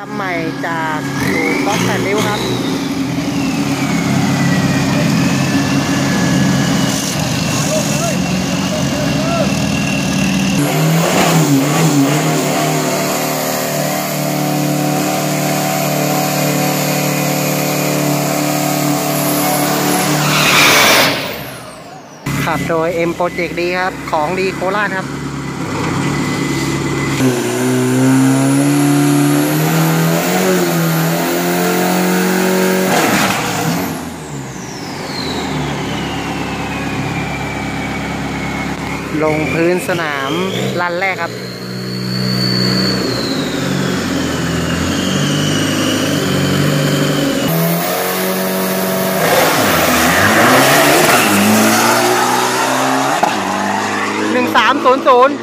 ลำใหม่จากศูนย์บล็อกแปดริ้วครับขับโดย M Project ดีครับ ของดีโคราชครับ ลงพื้นสนามลันแรกครับหนึ่งสามศูนย์ศูนย์